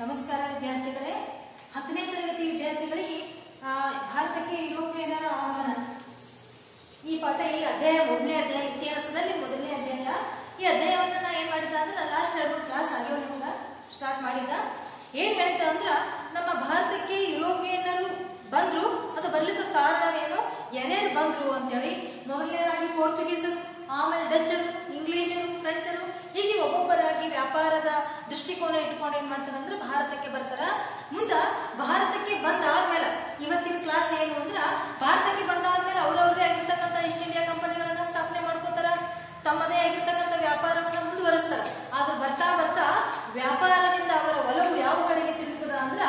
ನಮಸ್ಕಾರ ವಿದ್ಯಾರ್ಥಿಗಳೇ. ಹತ್ತನೇ ತರಗತಿ ವಿದ್ಯಾರ್ಥಿಗಳಿಗೆ ಭಾರತಕ್ಕೆ ಯುರೋಪಿಯನ್ನರ ಆಗಮನ ಈ ಪಾಠ ಈ ಅಧ್ಯಾಯ ಮೊದಲನೇ ಅಧ್ಯಾಯ ಇತಿಹಾಸದಲ್ಲಿ ಮೊದಲನೇ ಅಧ್ಯಾಯ ಈ ಅಧ್ಯಾಯವನ್ನು ನಾ ಏನ್ ಮಾಡಿದ ಅಂದ್ರೆ ಲಾಸ್ಟ್ ಎರಡು ಕ್ಲಾಸ್ ಆಗ್ಯಾವ ಸ್ಟಾರ್ಟ್ ಮಾಡಿದ ಏನ್ ಹೇಳಿದ ಅಂದ್ರ, ನಮ್ಮ ಭಾರತಕ್ಕೆ ಯುರೋಪಿಯನ್ನರು ಬಂದ್ರು, ಅದು ಬರ್ಲಿಕ್ಕೆ ಕಾರಣವೇನು? ಏನೇನು ಬಂದ್ರು ಅಂತೇಳಿ. ಮೊದಲನೇದಾಗಿ ಪೋರ್ಚುಗೀಸರು ಆಮೇಲೆ ಡಚ್ಚರು ಇಂಗ್ಲಿಷರು ಫ್ರೆಂಚರು ಹೀಗೆ ಒಬ್ಬೊಬ್ಬರಾಗಿ ವ್ಯಾಪಾರದ ದೃಷ್ಟಿಕೋನ ಇಟ್ಕೊಂಡು ಏನ್ ಮಾಡ್ತಾರ ಅಂದ್ರೆ ಭಾರತಕ್ಕೆ ಬರ್ತಾರ. ಮುಂದ ಭಾರತಕ್ಕೆ ಬಂದಾದ್ಮೇಲೆ ಇವತ್ತಿನ ಕ್ಲಾಸ್ ಏನು ಅಂದ್ರ ಭಾರತಕ್ಕೆ ಬಂದಾದ್ಮೇಲೆ ಅವ್ರವ್ರದೇ ಆಗಿರ್ತಕ್ಕಂಥ ಈಸ್ಟ್ ಇಂಡಿಯಾ ಕಂಪನಿಗಳನ್ನ ಸ್ಥಾಪನೆ ಮಾಡ್ಕೋತಾರ ತಮ್ಮದೇ ಆಗಿರ್ತಕ್ಕಂಥ ವ್ಯಾಪಾರವನ್ನ ಮುಂದುವರಿಸ್ತಾರ ಆದ್ರೆ ಬರ್ತಾ ಬರ್ತಾ ವ್ಯಾಪಾರದಿಂದ ಅವರ ಒಲವು ಯಾವ ಕಡೆಗೆ ತಿರುಗುತ್ತದ ಅಂದ್ರ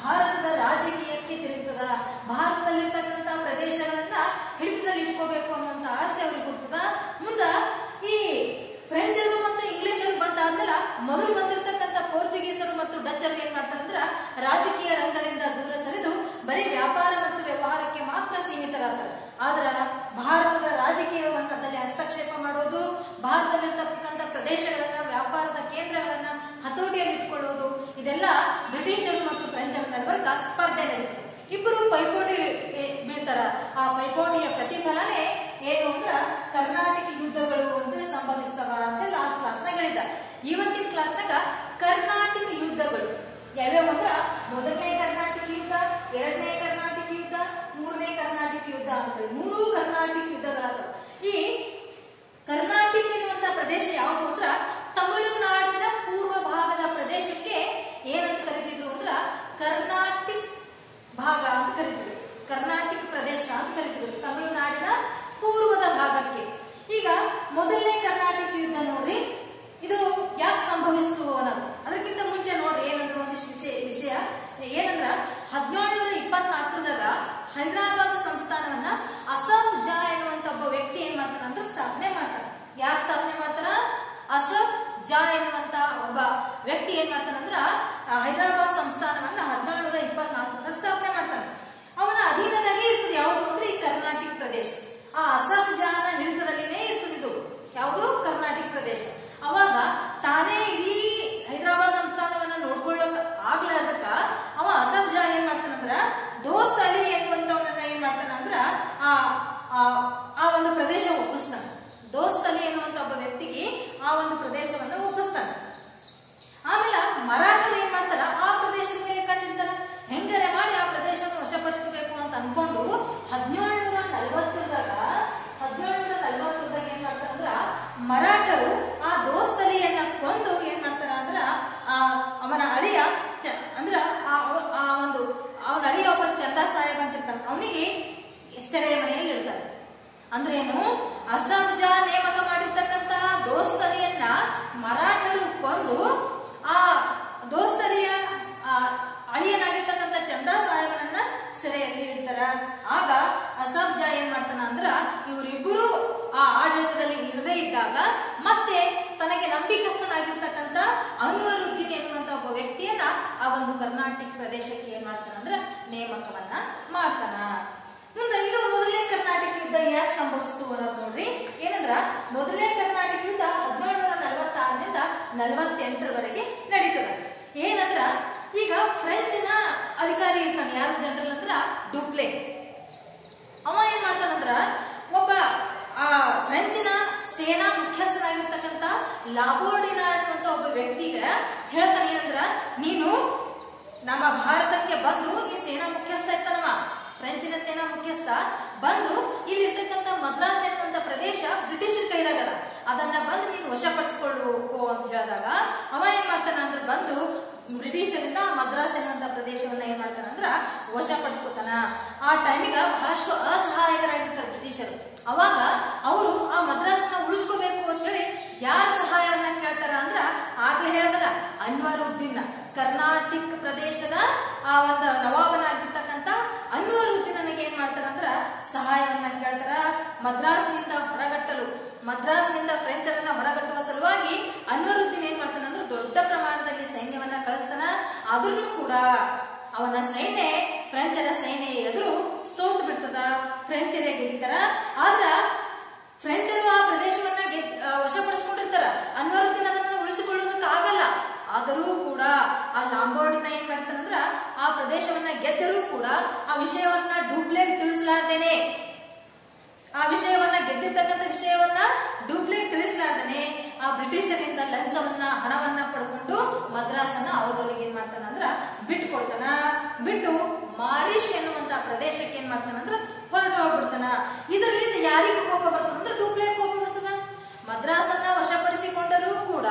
ಭಾರತದ ರಾಜಕೀಯಕ್ಕೆ ತಿರುಗುತ್ತದ ಭಾರತದಲ್ಲಿರ್ತಕ್ಕಂಥ ಪ್ರದೇಶಗಳನ್ನ ಹಿಡಿತದಲ್ಲಿ ಇಟ್ಕೋಬೇಕು ಅನ್ನುವಂತ ಆಸೆ ಅವ್ರಿಗೆ ಹುಟ್ಟುತ್ತದ ಮುಂದ ಈ ಫ್ರೆಂಚರು ಮತ್ತು ಇಂಗ್ಲಿಷರು ಬಂದಾದ್ಮೇಲೆ ಮೊದಲು ಬಂದಿರತಕ್ಕಂಥ ಪೋರ್ಚುಗೀಸರು ಮತ್ತು ಡಚ್ಚರು ಏನ್ ಮಾಡ್ತಾರೆ ಅಂದ್ರ ರಾಜಕೀಯ ರಂಗದಿಂದ ದೂರ ಸರಿದು ಬರೀ ವ್ಯಾಪಾರ ಮತ್ತು ವ್ಯವಹಾರಕ್ಕೆ ಮಾತ್ರ ಸೀಮಿತರಾಗ್ತಾರೆ ಆದ್ರ ಭಾರತದ ರಾಜಕೀಯ ರಂಗದಲ್ಲಿ ಹಸ್ತಕ್ಷೇಪ ಮಾಡೋದು ಭಾರತದಲ್ಲಿರ್ತಕ್ಕಂಥ ಪ್ರದೇಶಗಳನ್ನ, ವ್ಯಾಪಾರದ ಕೇಂದ್ರಗಳನ್ನ ಹತೋಟಿಯಲ್ಲಿ ಇಟ್ಕೊಳ್ಳೋದು, ಇದೆಲ್ಲ ಬ್ರಿಟಿಷರು ಮತ್ತು ಫ್ರೆಂಚರ ನಡುವರ್ಗ ಸ್ಪರ್ಧೆ ನಡೆಯುತ್ತೆ ಇಬ್ಬರು ಪೈಪೋಟಿ ಬೀಳ್ತಾರ. ಆ ಪೈಪೋಟಿಯ ಪ್ರತಿಫಲನೇ ಏನು ಅಂದ್ರೆ ಕರ್ನಾಟಕ ಯುದ್ಧಗಳು ಅಂತ ಸಂಭವಿಸ್ತವ ಅಂತ ಲಾಸ್ಟ್ ಕ್ಲಾಸ್ನಾಗ ಹೇಳಿದ ಇವತ್ತಿನ ಕ್ಲಾಸ್ನಾಗ ಕರ್ನಾಟಕ ಯುದ್ಧಗಳು. ಯಾವ್ಯಾವ ಅಂದ್ರ ಮೊದಲನೇ ಕರ್ನಾಟಕ ಯುದ್ಧ, ಎರಡನೇ ಕರ್ನಾಟಕ ಯುದ್ಧ, ಮೂರನೇ ಕರ್ನಾಟಕ ಯುದ್ಧ ಅಂತ ಮೂರು ಕರ್ನಾಟಕ ಯುದ್ಧಗಳಾದವು. ಈ ಕರ್ನಾಟಕ ಪ್ರದೇಶ ಯಾವುದು ಅಂದ್ರ ತಮಿಳುನಾಡಿನ ಪೂರ್ವ ಭಾಗದ ಪ್ರದೇಶಕ್ಕೆ ಏನಂತ ಕರೀತಿದ್ರು ಅಂದ್ರ ಕರ್ನಾಟಿಕ್ ಭಾಗ ಅಂತ ಕರೀತಿದ್ರು ಕರ್ನಾಟಕ ಪ್ರದೇಶ ಅಂತ ಕರೀತಿದ್ರು ತಮಿಳುನಾಡಿನ ಪೂರ್ವದ ಭಾಗಕ್ಕೆ ಈಗ ಮೊದಲನೇ ಕರ್ನಾಟಕ ಯುದ್ಧ ನೋಡ್ರಿ ಇದು ಯಾಕೆ ಸಂಭವಿಸ್ತು ಅನ್ನೋದು ಅದಕ್ಕಿಂತ ಮುಂಚೆ ನೋಡ್ರಿ ಏನಂದ್ರೆ ಒಂದಿಷ್ಟು ವಿಷಯ ವಿಷಯ ಏನಂದ್ರ ಹದಿನೇಳುನೂರ ಇಪ್ಪತ್ನಾಲ್ಕರದಾಗ ಹೈದರಾಬಾದ್ ಸಂಸ್ಥಾನವನ್ನ ಅಸಫ್ ಜಾ ಎನ್ನುವಂತ ಒಬ್ಬ ವ್ಯಕ್ತಿ ಏನ್ ಮಾಡ್ತಾನ ಅಂದ್ರೆ ಸ್ಥಾಪನೆ ಮಾಡ್ತಾನ ಯಾರು ಸ್ಥಾಪನೆ ಮಾಡ್ತಾರ ಅಸಫ್ ಜಾ ಎನ್ನುವಂತ ಒಬ್ಬ ವ್ಯಕ್ತಿ ಏನ್ ಮಾಡ್ತಾನಂದ್ರ ಆ ಹೈದರಾಬಾದ್ ಸಂಸ್ಥಾನವನ್ನ ಹದಿನೇಳುನೂರ ಇಪ್ಪತ್ನಾಲ್ಕರ ಸ್ಥಾಪನೆ ಮಾಡ್ತಾನೆ ಅವನ ಅಧೀನದಾಗೆ ಇರ್ತದೆ ಯಾವುದು ಅಂದ್ರೆ ಈ ಕರ್ನಾಟಕ ಪ್ರದೇಶ ಆ ಅಸ್ಸಾಂ ಜಾನ ಹಿಡಿತದಲ್ಲಿನೇ ಇರ್ತದೆ ಇದು ಯಾವುದು ಕರ್ನಾಟಕ ಪ್ರದೇಶ ಅವಾಗ ತಾನೇ ಇಡೀ ಹೈದರಾಬಾದ್ ಸಂಸ್ಥಾನವನ್ನ ನೋಡ್ಕೊಳ್ಳಕ್ ಆಗ್ಲಾರ್ದಕ್ಕ ಅವ ಅಸ್ಸಾಂ ಜಾ ಏನ್ ಮಾಡ್ತಾನಂದ್ರ ದೋಸ್ತ್ ಅಲಿ ಎನ್ನುವಂತವನನ್ನ ಏನ್ ಮಾಡ್ತಾನ ಅಂದ್ರ ಆ ಆ- ಆ ಒಂದು ಪ್ರದೇಶ ಒಪ್ಪಿಸ್ತಾನ ದೋಸ್ತ್ ಅಲಿ ಎನ್ನುವಂತ ಒಬ್ಬ ವ್ಯಕ್ತಿಗೆ ಆ ಒಂದು ಪ್ರದೇಶವನ್ನ ಒಪ್ಪಿಸ್ತಾನೆ ಆಮೇಲೆ ಮರಾಠರು ಏನ್ ಮಾಡ್ತಾರ ಆ ಪ್ರದೇಶದ ಮೇಲೆ ಕಂಡಿಡ್ತಾರ ಹೆಂಗರೆ ಮಾಡಿ ಆ ಪ್ರದೇಶವನ್ನು ವಶಪಡಿಸಬೇಕು ಅಂತ ಅನ್ಕೊಂಡು ಹದಿನೇಳುನೂರ ನಲವತ್ತರದಾಗ ಹದಿನೇಳುನೂರ ನಲವತ್ತರದಾಗ ಏನ್ ಮಾಡ್ತಾರ ಅಂದ್ರ ಮರಾಠರು ಆ ದೋಸ್ತಲಿಯನ್ನ ಕೊಂದು ಏನ್ ಮಾಡ್ತಾರ ಅಂದ್ರ ಆ ಅವನ ಅಳಿಯ ಚ- ಅಂದ್ರ ಆ ಒಂದು ಅವ್ರ ಅಳಿಯ ಒಬ್ಬ ಚಂದಾ ಸಾಹೇಬ್ ಅಂತ ಇರ್ತಾರೆ ಅವನಿಗೆ ಸೆರೆಯ ಮನೆಯಲ್ಲಿ ಇರ್ತಾರೆ. ಅಂದ್ರೇನು ಅಸ್ಸಾಂ ಜಾ ನೇಮಕ ಮಾಡಿರ್ತಕ್ಕಂತಹ ದೋಸ್ತರಿಯನ್ನ ಮರಾಠರು ಕೊಂದು ಆ ದೋಸ್ತರಿಯ ಅಳಿಯನಾಗಿರ್ತಕ್ಕಂಥ ಚಂದಾ ಸಾಹೇಬನನ್ನ ಸೆರೆಯಲ್ಲಿ ಇಡ್ತಾರ. ಆಗ ಅಸ್ಸಾಂ ಜಾ ಏನ್ ಮಾಡ್ತಾನ ಅಂದ್ರ ಇವರಿಬ್ಬರು ಆ ಆಡಳಿತದಲ್ಲಿ ಇರದೇ ಇದ್ದಾಗ ಮತ್ತೆ ತನಗೆ ನಂಬಿಕಸ್ಥನಾಗಿರ್ತಕ್ಕಂಥ ವ್ಯಕ್ತಿಯನ್ನ ಆ ಒಂದು ಕರ್ನಾಟಕ ಪ್ರದೇಶಕ್ಕೆ ಏನ್ ಮಾಡ್ತಾನ ಅಂದ್ರೆ ನೇಮಕವನ್ನ ಮಾಡ್ತಾನ. ಮುಂದೆ ಇದು ಮೊದಲನೇ ಕರ್ನಾಟಕ ಯುದ್ಧ ಯಾಕೆ ಸಂಭವಿಸ್ತು ಅನ್ನೋದು ನೋಡ್ರಿ. ಏನಂದ್ರ ಮೊದಲನೇ ಕರ್ನಾಟಕ ಯುದ್ಧ ಹದಿನೇಳುನೂರ ನಲವತ್ತಾರರಿಂದ ನಲವತ್ತೆಂಟರವರೆಗೆ ನಡೀತದ. ಏನಂದ್ರ ಈಗ ಫ್ರೆಂಚ್ನ ಅಧಿಕಾರಿ ಇರ್ತಾನೆ ಯಾರು ಜನರಲ್ ಅಂದ್ರ ಡುಪ್ಲೆ. ಅವ ಏನ್ ಮಾಡ್ತಾನಂದ್ರ ಒಬ್ಬ, ಆ, ಫ್ರೆಂಚ್ನ ಸೇನಾ ಮುಖ್ಯಸ್ಥನಾಗಿರ್ತಕ್ಕಂಥ ಲಾಬೋರ್ಡಿನ ವ್ಯಕ್ತಿಗೆ ಹೇಳ್ತಾನೆ ಏನಂದ್ರ, ನೀನು ನಮ್ಮ ಭಾರತಕ್ಕೆ ಬಂದು ಈ ಸೇನಾ ಮುಖ್ಯಸ್ಥ ಇರ್ತಾನವ, ಫ್ರೆಂಚಿನ ಸೇನಾ ಮುಖ್ಯಸ್ಥ, ಬಂದು ಇಲ್ಲಿ ಇಲ್ಲಿರ್ತಕ್ಕಂಥ ಮದ್ರಾಸ್ ಎನ್ನುವಂತ ಪ್ರದೇಶ ಬ್ರಿಟಿಷರ ಕೈದಾಗದ ಅದನ್ನ ಬಂದು ನೀನು ವಶಪಡಿಸ್ಕೊಳ್ಬೇಕು ಅಂತ ಹೇಳಿದಾಗ ಅವ ಏನ್ ಮಾಡ್ತಾನ ಅಂದ್ರೆ, ಬಂದು ಬ್ರಿಟಿಷರಿಂದ ಮದ್ರಾಸ್ ಎನ್ನುವಂತ ಪ್ರದೇಶವನ್ನ ಏನ್ ಮಾಡ್ತಾನ ಅಂದ್ರ ವಶಪಡಿಸ್ಕೊತಾನ. ಆ ಟೈಮಿಗ ಬಹಳಷ್ಟು ಅಸಹಾಯಕರಾಗಿರ್ತಾರೆ ಬ್ರಿಟಿಷರು. ಅವಾಗ ಅವರು ಆ ಮದ್ರಾಸ್ನ ಉಳಿಸ್ಕೋಬೇಕು ಅಂತ ಹೇಳಿ ಯಾರ ಸಹಾಯವನ್ನ ಕೇಳ್ತಾರ ಅಂದ್ರ ಆಗ್ಲೇ ಹೇಳ್ದಲ್ಲ ಅನ್ವರುದ್ದೀನ್ ಕರ್ನಾಟಕ ಪ್ರದೇಶದ ಆ ಒಂದು ನವಾಬನಾಗಿರ್ತಕ್ಕಂಥ ಅನ್ವರುದ್ದೀನ್ ನನಗೆ ಏನ್ ಮಾಡ್ತಾರಂದ್ರ ಸಹಾಯವನ್ನ ಕೇಳ್ತಾರ ಮದ್ರಾಸಿನಿಂದ ಹೊರಗಟ್ಟಲು, ಮದ್ರಾಸ್ನಿಂದ ಫ್ರೆಂಚರನ್ನ ಹೊರಗಟ್ಟುವ ಸಲುವಾಗಿ ಅನ್ವರುದ್ದೀನ್ ಏನ್ ಮಾಡ್ತಾನಂದ್ರೆ ದೊಡ್ಡ ಪ್ರಮಾಣದಲ್ಲಿ ಸೈನ್ಯವನ್ನ ಕಳಿಸ್ತಾನ. ಆದ್ರೂ ಕೂಡ ಅವನ ಸೈನ್ಯ ಫ್ರೆಂಚರ ಸೈನ್ಯ ಎದುರು ಸೋತು ಬಿಡ್ತದ ಫ್ರೆಂಚರೇ ಗೆದ್ದಿತಾರ ಆದ್ರ ಫ್ರೆಂಚರು ಆ ಪ್ರದೇಶವನ್ನ ಗೆದ್ ಆ, ವಶಪಡಿಸ್ಕೊಂಡಿರ್ತಾರ ಅನ್ವರುದ್ದೀನ್ ಅದನ್ನ ಉಳಿಸಿಕೊಳ್ಳುವುದಕ್ಕೆ ಆಗಲ್ಲ ಆದರೂ ಕೂಡ ಆ ಲಾಂಬೋರ್ಡ್ ಆ ವಿಷಯವನ್ನ ಡೂಪ್ಲೇಟ್ ತಿಳಿಸಲಾರ್ದೇನೆ. ಆ ವಿಷಯವನ್ನ ಗೆದ್ದಿರ್ತಕ್ಕಂಥ ವಿಷಯವನ್ನ ಡೂಪ್ಲೇಟ್ ತಿಳಿಸಲಾರ್ದೇನೆ. ಆ ಬ್ರಿಟಿಷರಿಂದ ಲಂಚವನ್ನ, ಹಣವನ್ನ ಪಡ್ಕೊಂಡು ಮದ್ರಾಸನ್ನ ಅವ್ರದವ್ರಿಗೆ ಏನ್ ಮಾಡ್ತಾನ ಅಂದ್ರ ಬಿಟ್ಕೊಡ್ತಾನ ಬಿಟ್ಟು ಮಾರಿಷ್ ಎನ್ನುವಂತ ಪ್ರದೇಶಕ್ಕೆ ಏನ್ ಮಾಡ್ತಾನ ಅಂದ್ರ ಹೊರಟು ಹೋಗ್ಬಿಡ್ತಾನ. ಇದರಿಂದ ಯಾರಿಗೂ ಕೋಪ ಬರ್ತದ ಅಂದ್ರೆ ಡೂಪ್ಲೇಟ್ ಕೋಪ ಬರ್ತದ. ಮದ್ರಾಸನ್ನ ವಶಪಡಿಸಿಕೊಂಡರೂ ಕೂಡ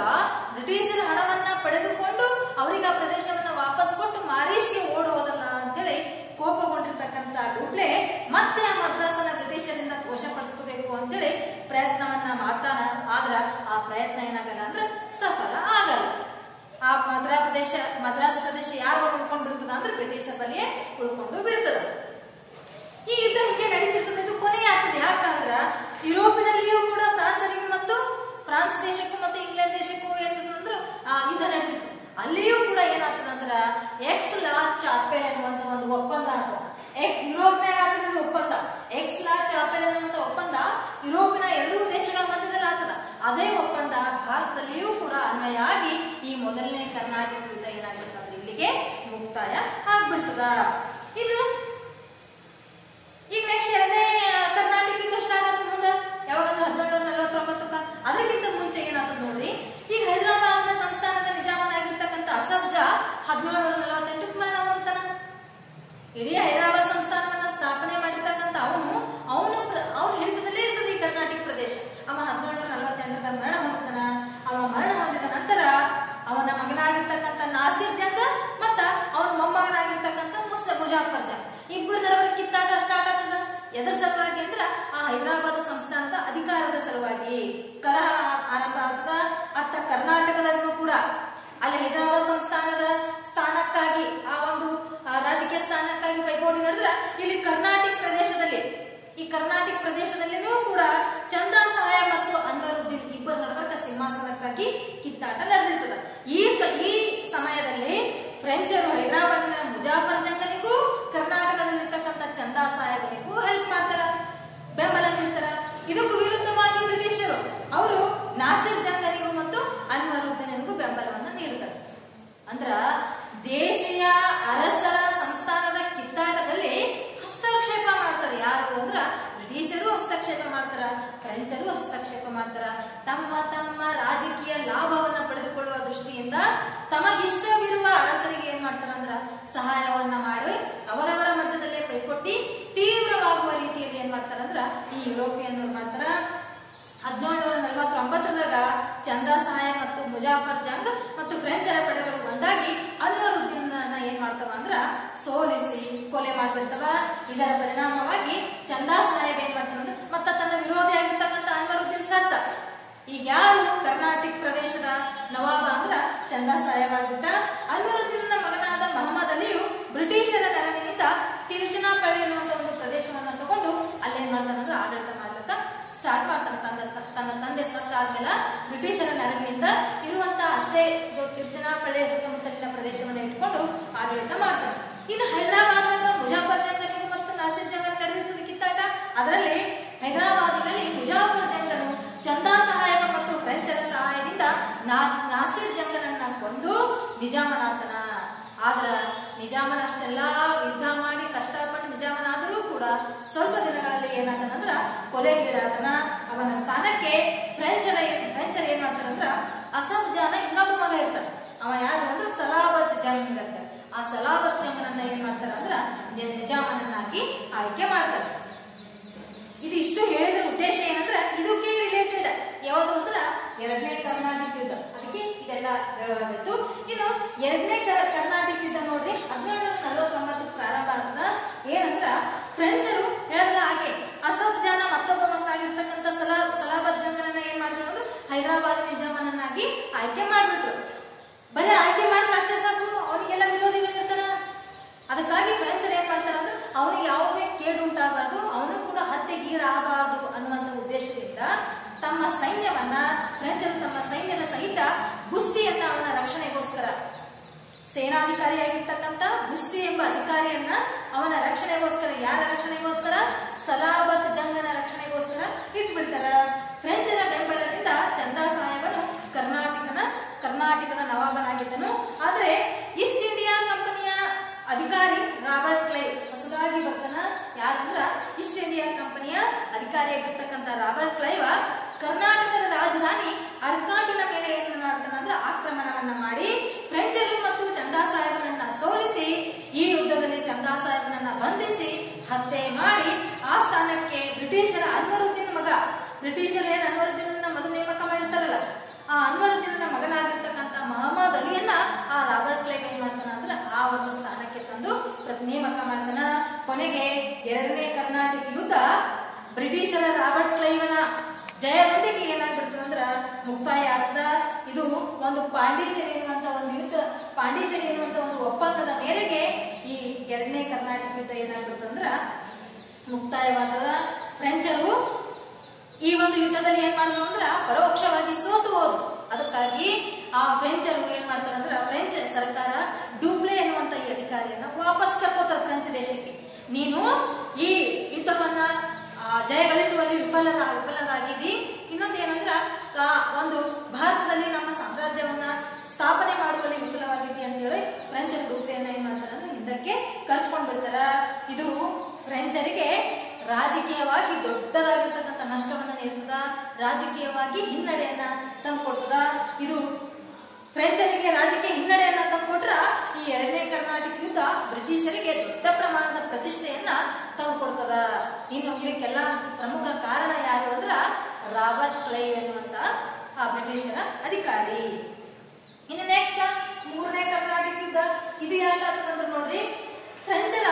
ಬ್ರಿಟಿಷರ ಹಣವನ್ನ ಪಡೆದುಕೊಂಡು ಅವರಿಗೆ ಆ ಪ್ರದೇಶವನ್ನ ವಾಪಸ್ ಕೊಟ್ಟು ಮಾರಿಷ್ಗೆ ಓಡ್ ಹೋದಲ್ಲ ಅಂತೇಳಿ ಕೋಪಗೊಂಡಿರ್ತಕ್ಕಂತ ಡೂಪ್ಲೆ ಮತ್ತೆ ಆ ಮದ್ರಾಸನ ಬ್ರಿಟಿಷರಿಂದ ವಶಪಡಿಸ್ಕೋಬೇಕು ಅಂತೇಳಿ ಪ್ರಯತ್ನವನ್ನ ಮಾಡ್ತಾನ ಆದ್ರ ಆ ಪ್ರಯತ್ನ ಏನಾಗಲ್ಲ ಅಂದ್ರೆ ಸಫಲ ಆಗಲ್ಲ. ಆ ಮದ್ರಾ ಪ್ರದೇಶ ಮದ್ರಾಸ್ ಪ್ರದೇಶ ಯಾರು ಉಳ್ಕೊಂಡು ಬಿಡ್ತದ ಅಂದ್ರೆ ಬ್ರಿಟಿಷರ ಬಳಿಯೇ ಉಳ್ಕೊಂಡು ಬಿಡ್ತದ. ಈ ಯುದ್ಧ ಹೀಗೆ ನಡೀತಿರ್ತದೆ, ಇದು ಕೊನೆ ಆಗ್ತದೆ. ಯಾಕಂದ್ರ ಯುರೋಪಿನಲ್ಲಿಯೂ ಕೂಡ ಫ್ರಾನ್ಸರಿಗೂ ಮತ್ತು ಫ್ರಾನ್ಸ್ ದೇಶಕ್ಕೂ ಮತ್ತು ಇಂಗ್ಲೆಂಡ್ ದೇಶಕ್ಕೂ ಏನಿರ್ತದೆ ಅಂದ್ರೆ, ಆ ಯುದ್ಧ ನಡೀತಿತ್ತು. ಅಲ್ಲಿಯೂ ಕೂಡ ಏನಾಗ್ತದೆ ಅಂದ್ರ ಎಕ್ಸ್ ಲಾ ಚಾಪೆ ಅನ್ನುವಂತ ಒಂದು ಒಪ್ಪಂದ ಆಗ್ತದೆ. ಯುರೋಪ್ನಾಗ ಆಗ್ತದೆ ಒಪ್ಪಂದ ಎಕ್ಸ್ ಲಾ ಚಾಪೆಲ್ ಅನ್ನುವಂತ ಒಪ್ಪಂದ ಯುರೋಪಿನ ಎರಡೂ ದೇಶಗಳ ಮಧ್ಯದಲ್ಲಿ ಆಗ್ತದ ಅದೇ ಒಪ್ಪಂದ ಭಾರತದಲ್ಲಿಯೂ ಕೂಡ ಅನ್ವಯ ಆಗಿ ಈ ಮೊದಲನೇ ಕರ್ನಾಟಕ ಯುದ್ಧ ಇಲ್ಲಿಗೆ ಮುಕ್ತಾಯ ಆಗ್ಬಿಡ್ತದ. ಇನ್ನು, ಈಗ ನೆಕ್ಸ್ಟ್ ಎರಡನೇ ಕರ್ನಾಟಕ ಸ್ಟಾರ್ಟ್ ಆಗ್ತದೆ ಮುಂದೆ? ಯಾವಾಗಂದ್ರೆ ಹದಿನೇಳು ನಲವತ್ತೊಂಬತ್ತಕ್ಕ ಅದಕ್ಕಿಂತ ಮುಂಚೆ ಏನಾಗ್ತದೆ ನೋಡ್ರಿ? ಈಗ ಹೈದರಾಬಾದ್ನ ಸಂಸ್ಥಾನದ ನಿಜಾಮನಾಗಿರ್ತಕ್ಕಂಥ ಅಸಫ್ ಜಾ ಹದಿನೇಳು ನಲವತ್ತೆಂಟಕ್ಕೆ ಮರಣ ಇಡೀ ಹೈದರಾಬಾದ್ ಸಂಸ್ಥಾನವನ್ನ ಸ್ಥಾಪನೆ ಮಾಡಿರ್ತಕ್ಕಂಥ ಅವನು ಅವನು ಅವನ ಹಿಡಿತದಲ್ಲೇ ಇರ್ತದೆ ಈ ಕರ್ನಾಟಕ ಪ್ರದೇಶ ಅವ ಹದಿನೇಳು ನಲವತ್ತೆಂಟರದ ಮರಣ ಹೊಂದುತ್ತಾನ ಅವ ಮರಣ ಹೊಂದಿದ ನಂತರ ಅವನ ಮಗನಾಗಿರ್ತಕ್ಕಂಥ ನಾಸಿರ್ ಜಂಗ ಮತ್ತ ಅವನ ಮೊಮ್ಮಗನಾಗಿರ್ತಕ್ಕಂಥ ಮುಸ ಮುಜಾಫರ್ ಜಂಗ್. ಇಬ್ಬರ ನಡುವರ ಕಿತ್ತಾಟ ಸ್ಟಾರ್ಟ್ ಆಗ್ತದ? ಎದ್ರ ಸಲುವಾಗಿ ಅಂದ್ರ ಆ ಹೈದರಾಬಾದ್ ಸಂಸ್ಥಾನದ ಅಧಿಕಾರದ ಸಲುವಾಗಿ ಕಲಹ ಆರಂಭ ಆಗ್ತದ. ಅತ್ತ ಕರ್ನಾಟಕದಲ್ಲೂ ಕೂಡ. ಅಲ್ಲಿ ಹೈದರಾಬಾದ್ ಸಂಸ್ಥಾನದ ಸ್ಥಾನಕ್ಕಾಗಿ ಆ ಒಂದು ಆ, ರಾಜಕೀಯ ಸ್ಥಾನಕ್ಕಾಗಿ ಪೈಪೋಟಿ ನಡೆದ್ರ ಇಲ್ಲಿ ಕರ್ನಾಟಕ ಪ್ರದೇಶದಲ್ಲಿ ಈ ಕರ್ನಾಟಕ ಪ್ರದೇಶದಲ್ಲಿನೂ ಕೂಡ ಚಂದಾ ಸಹಾಯ ಮತ್ತು ಅನ್ವರುದ್ದೀನ್ ಇಬ್ಬರ ನಡುವರ್ಗ ಸಿಂಹಾಸನಕ್ಕಾಗಿ ಕಿತ್ತಾಟ ನಡೆದಿರ್ತದ. ಈ ಈ ಸಮಯದಲ್ಲಿ ಫ್ರೆಂಚರು ಹೈದರಾಬಾದಿನ ಮುಜಾಫರ್ ಜಂಗನಿಗೂ ಕರ್ನಾಟಕದಲ್ಲಿರ್ತಕ್ಕಂಥ ಚಂದಾ ಸಾಹೇಬನಿಗೂ ಹೆಲ್ಪ್ ಮಾಡ್ತಾರ ಬೆಂಬಲ ನೀಡ್ತಾರ ಇದಕ್ಕೂ ವಿರುದ್ಧವಾಗಿ ಬ್ರಿಟಿಷರು ಅವರು ನಾಸಿರ್ ಜಂಗನಿಗೂ ಮತ್ತು ಅನ್ವರುದ್ದೀನಿಗೂ ಬೆಂಬಲವನ್ನು ನೀಡ್ತಾರೆ ಅಂದ್ರ ದೇಶೀಯ ಅರಸರ ಸಂಸ್ಥಾನದ ಕಿತ್ತಾಟದಲ್ಲಿ ಹಸ್ತಕ್ಷೇಪ ಮಾಡ್ತಾರೆ ಯಾರು ಅಂದ್ರ ಬ್ರಿಟಿಷರು ಹಸ್ತಕ್ಷೇಪ ಮಾಡ್ತಾರ ಫ್ರೆಂಚರು ಹಸ್ತಕ್ಷೇಪ ಮಾಡ್ತಾರ ತಮ್ಮ ತಮ್ಮ ರಾಜಕೀಯ ಲಾಭವನ್ನ ಪಡೆದುಕೊಳ್ಳುವ ದೃಷ್ಟಿಯಿಂದ ತಮಗಿಷ್ಟವಿರುವ ಅರಸರಿಗೆ ಏನ್ ಮಾಡ್ತಾರ ಅಂದ್ರ ಸಹಾಯವನ್ನ ಮಾಡಿ ಅವರವರ ಮಧ್ಯದಲ್ಲೇ ಪೈಪೋಟಿ ತೀವ್ರವಾಗುವ ರೀತಿಯಲ್ಲಿ ಏನ್ ಮಾಡ್ತಾರಂದ್ರ ಈ ಯುರೋಪಿಯನ್ ಮಾಡ್ತಾರ? ಹದಿನೇಳುನೂರ ನಲವತ್ತೊಂಬತ್ತರಾಗ ಚಂದಾ ಸಹಾಯ ಮತ್ತು ಮುಜಾಫರ್ ಜಂಗ್ ಮತ್ತು ಫ್ರೆಂಚ್ ಪಡೆಗಳು ಒಂದಾಗಿ ಅನ್ವರುದ್ದೀನ್ ಏನ್ ಮಾಡ್ತಾವ ಅಂದ್ರ ಸೋಲಿಸಿ ಕೊಲೆ ಮಾಡ್ಬಿಡ್ತವ. ಇದರ ಪರಿಣಾಮವಾಗಿ ಚಂದಾ ಸಾಹೇಬ್ ಏನ್ ಮಾಡ್ತಾನಂದ್ರೆ ಮತ್ತ ತನ್ನ ವಿರೋಧಿ ಆಗಿರ್ತಕ್ಕಂಥ ಅನ್ವರುದ್ದೀನ್ ಸತ್ತ. ಈಗ ಯಾರು ಕರ್ನಾಟಕ ಪ್ರದೇಶದ ನವಾಬ ಅಂದ್ರ ಚಂದಾ ಸಾಹೇಬ್ ಆಗ್ಬಿಟ್ಟ? ಅನ್ವರುದ್ದೀನ್ನ ಮಗನ ಬ್ರಿಟಿಷರ ನೆರವಿನಿಂದ ತಿರುಚನಾಪಳ್ಳಿ ಅನ್ನುವಂತ ಒಂದು ಪ್ರದೇಶವನ್ನ ತಗೊಂಡು ಅಲ್ಲೇನ್ ಮಾಡ್ತಾನಂದ್ರೆ ಆಡಳಿತ ಮಾಡ್ಲಿಕ್ಕೆ ಸ್ಟಾರ್ಟ್ ಮಾಡ್ತಾನೆ ತನ್ನ ತನ್ನ ತಂದೆ ಸತ್ತಾದ್ಮೇಲೆ ಬ್ರಿಟಿಷರ ನೆರವಿನಿಂದ ಇರುವಂತ ಅಷ್ಟೇ ತಿರುಚನಾಪಳ್ಳಿ ಸುತ್ತಮುತ್ತಲಿನ ಪ್ರದೇಶವನ್ನ ಇಟ್ಕೊಂಡು ಆಡಳಿತ ಮಾಡ್ತಾನೆ. ಇನ್ನು ಹೈದರಾಬಾದ್ ಮುಜಾಫರ್ ಜಂಗರ್ ಮತ್ತು ನಾಸಿರ್ ಜಂಗನ್ ನಡೆದಿರ್ತದೆ ಕಿತ್ತಾಟ. ಅದರಲ್ಲಿ ಹೈದರಾಬಾದಿನಲ್ಲಿ ಮುಜಾಫರ್ ಜಂಗನು ಚಂದಾ ಸಹಾಯಕ ಮತ್ತು ಫ್ರೆಂಚರ ಸಹಾಯದಿಂದ ನಾಸಿರ್ ಜಂಗನನ್ನ ಕೊಂದು ನಿಜಾಮನಾತನ ಏನಾದನಂದ್ರ ಕೊಲೆಗೀಡಾದನ ಅವನ ಸ್ಥಾನಕ್ಕೆ ಫ್ರೆಂಚರ ಫ್ರೆಂಚರ್ ಏನ್ ಮಾಡ್ತಾರಂದ್ರ ಅಸಫ್ ಜಾನ ಇನ್ನೊಬ್ಬ ಮಗ ಇರ್ತಾನೆ. ಅವ ಯಾರು ಅಂದ್ರ ಸಲಾವತ್ ಜಂಗ್ ಅಂತ ಆ ಸಲಾವತ್ ಜಂಗನನ್ನ ಏನ್ ಮಾಡ್ತಾರ ಅಂದ್ರ ನಿ- ನಿಜಾಮನನ್ನಾಗಿ ಆಯ್ಕೆ ಮಾಡ್ತಾರೆ ಇದು ಇಷ್ಟು ಹೇಳಿದ ಉದ್ದೇಶ ಏನಂದ್ರೆ ಇದಕ್ಕೆ ರಿಲೇಟೆಡ್ ಯಾವುದು ಅಂದ್ರ ಎರಡನೇ ಕರ್ನಾಟಕ ಯುದ್ಧ. ಅದಕ್ಕೆ ಇದೆಲ್ಲ ಹೇಳಲಾಗಿತ್ತು. ಇನ್ನು ಎರಡನೇ ಕರ್ನಾಟಕ ಯುದ್ಧ ನೋಡ್ರಿ ಹದಿನೇಳು ನಲವತ್ತೊಂಬತ್ತು ಪ್ರಾರಂಭ ಆಗ್ತದ ಏನಂದ್ರ ಫ್ರೆಂಚರು ಹೇಳಲ್ಲ ಹಾಗೆ ಆಯ್ಕೆ ಮಾಡ್ಬಿಟ್ರು. ಬರೀ ಆಯ್ಕೆ ಮಾಡಿದ್ರೆ ಅಷ್ಟೇ ಸಾಕು ಅವನಿಗೆಲ್ಲ ವಿರೋಧಿಗಳು ಇರ್ತಾರ. ಅದಕ್ಕಾಗಿ ಫ್ರೆಂಚರ್ ಏನ್ ಮಾಡ್ತಾರ ಅಂದ್ರೆ ಯಾವುದೇ ಕೇಡು ಉಂಟಾಗಬಾರ್ದು, ಅವನು ಕೂಡ ಹತ್ಯೆಗೀಡಾಗಬಾರದು ಅನ್ನುವಂತ ಉದ್ದೇಶದಿಂದ ತಮ್ಮ ಸೈನ್ಯವನ್ನ, ಫ್ರೆಂಚರು ತಮ್ಮ ಸೈನ್ಯದ ಸಹಿತ ಬುಸ್ಸಿಯನ್ನ ಅವನ ರಕ್ಷಣೆಗೋಸ್ಕರ ಸೇನಾಧಿಕಾರಿಯಾಗಿರ್ತಕ್ಕಂತ ಗುಸ್ಸಿ ಎಂಬ ಅಧಿಕಾರಿಯನ್ನ ಅವನ ರಕ್ಷಣೆಗೋಸ್ಕರ, ಯಾರ ರಕ್ಷಣೆಗೋಸ್ಕರ? ಸಲಾಬತ್ ಜಂಗನ ರಕ್ಷಣೆಗೋಸ್ಕರ ಇಟ್ಬಿಡ್ತಾರ. ಫ್ರೆಂಚರ ಬೆಂಬಲದಿಂದ ಪ್ರಭಾವನಾಗಿದ್ದನು ಆದರೆ ಈಸ್ಟ್ ಇಂಡಿಯಾ ಕಂಪನಿಯ ಅಧಿಕಾರಿ ರಾಬರ್ಟ್ ಕ್ಲೈವ್ ಹೊಸದಾಗಿ ಬರ್ತನ ಯಾರಂದ್ರ ಈಸ್ಟ್ ಇಂಡಿಯಾ ಕಂಪನಿಯ ಅಧಿಕಾರಿಯಾಗಿರ್ತಕ್ಕಂಥ ರಾಬರ್ಟ್ ಕ್ಲೈವ ಕರ್ನಾಟಕದ ರಾಜಧಾನಿ ಅರ್ಕಾಟಿನ ಮೇಲೆ ಏನು ಮಾಡ್ತಾನ ಅಂದ್ರೆ ಮಾಡಿ ಫ್ರೆಂಚರು ಮತ್ತು ಚಂದಾ ಸಾಹೇಬನನ್ನ ಸೋಲಿಸಿ ಈ ಯುದ್ಧದಲ್ಲಿ ಚಂದಾ ಸಾಹೇಬನನ್ನ ಬಂಧಿಸಿ ಹತ್ಯೆ ಮಾಡಿ ಆ ಸ್ಥಾನಕ್ಕೆ ಬ್ರಿಟಿಷರ ಅನ್ವರುದ್ದಿನ ಮಗ. ಬ್ರಿಟಿಷರ ಏನ್ ಅನ್ವರುದ್ದಿನ ಒಪ್ಪಂದದ ಮೇರೆಗೆ ಈ ಎರಡನೇ ಕರ್ನಾಟಕ ಯುದ್ಧ ಏನಾಗ್ಬಿಡ್ತಂದ್ರ ಮುಕ್ತಾಯವಾದ ಫ್ರೆಂಚರು ಈ ಒಂದು ಯುದ್ಧದಲ್ಲಿ ಏನ್ ಮಾಡಿದ್ರು ಅಂದ್ರ ಪರೋಕ್ಷವಾಗಿ ಸೋತು ಹೋದ್ರು. ಅದಕ್ಕಾಗಿ ಆ ಫ್ರೆಂಚರು ಏನ್ ಮಾಡ್ತಾರೆ ಅಂದ್ರ ಫ್ರೆಂಚ್ ಸರ್ಕಾರ ಡೂಬ್ಲೆ ಎನ್ನುವಂತ ಈ ಅಧಿಕಾರಿಯನ್ನ ವಾಪಸ್ ಕರ್ಕೋತಾರೆ ಫ್ರೆಂಚ್ ದೇಶಕ್ಕೆ. ನೀನು ಈ ಯುದ್ಧವನ್ನ ಜಯಗಳಿಸುವಲ್ಲಿ ವಿಫಲದ ವಿಫಲರಾಗಿದ್ದಿ ಇನ್ನೊಂದೇನಂದ್ರ ಒಂದು ಭಾರತದಲ್ಲಿ ನಮ್ಮ ಸಾಮ್ರಾಜ್ಯವನ್ನ ಸ್ಥಾಪನೆ ಫ್ರೆಂಚರ್ ಡೂಬ್ಲೆಯನ್ನ ಏನ್ ಮಾಡ್ತಾರ? ಹಿಂದಕ್ಕೆ ಕರ್ಸ್ಕೊಂಡ್ ಬಿಡ್ತಾರ. ಇದು ಫ್ರೆಂಚರಿಗೆ ರಾಜಕೀಯವಾಗಿ ದೊಡ್ಡದಾಗಿರ್ತಕ್ಕಂಥ ನಷ್ಟವನ್ನ ನೀಡ್ತದ. ರಾಜಕೀಯವಾಗಿ ಹಿನ್ನಡೆಯನ್ನ ತಂದ್ಕೊಡ್ತದ. ಇದು ಫ್ರೆಂಚರಿಗೆ ರಾಜಕೀಯ ಹಿನ್ನಡೆಯನ್ನ ತಂದ್ಕೊಟ್ರ ಈ ಎರಡನೇ ಕರ್ನಾಟಕ ಯುದ್ಧ ಬ್ರಿಟಿಷರಿಗೆ ದೊಡ್ಡ ಪ್ರಮಾಣದ ಪ್ರತಿಷ್ಠೆಯನ್ನ ತಂದುಕೊಡ್ತದ. ಇನ್ನು ಇದಕ್ಕೆಲ್ಲ ಪ್ರಮುಖ ಕಾರಣ ಯಾರು ಅಂದ್ರ ರಾಬರ್ಟ್ ಕ್ಲೈವ್ ಎನ್ನುವಂತ ಆ ಬ್ರಿಟಿಷರ ಅಧಿಕಾರಿ. ಇನ್ನು ನೆಕ್ಸ್ಟ್ ಮೂರನೇ ಕರ್ನಾಟಕ ಇದು ಯಾಕಾಗ್ತದಂದ್ರೆ ನೋಡ್ರಿ ಫ್ರೆಂಚರ